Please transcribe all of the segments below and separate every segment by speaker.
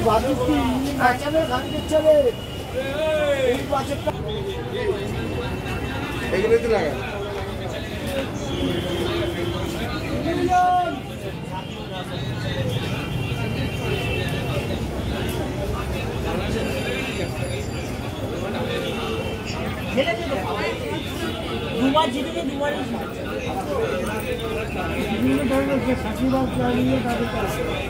Speaker 1: দুবার জিতেছে দুবারই বিভিন্ন ধরনের যে সাথী বা তাদের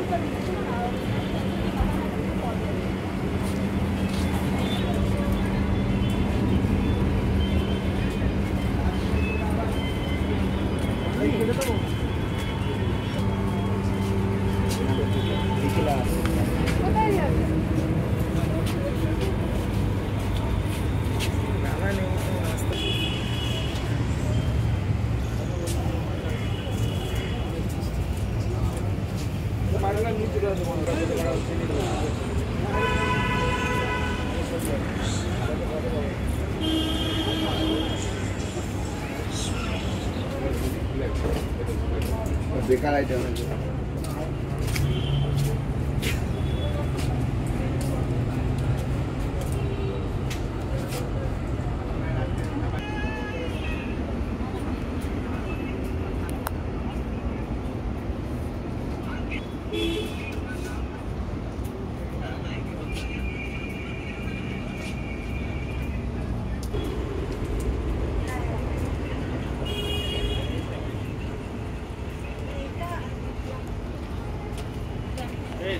Speaker 1: g r a c i a u Bekal aja, jangan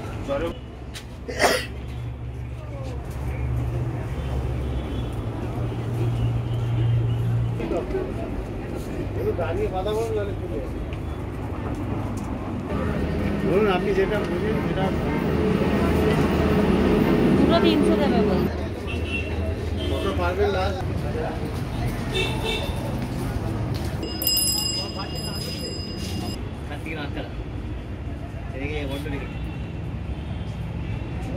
Speaker 1: ধরুন আপনি যেটা বুঝেন সেটা পুরো তিনশো দেবে বল কত পারবেন লাস্ট কাটিয়ে রাখা এদিকে বন্ধ রেখে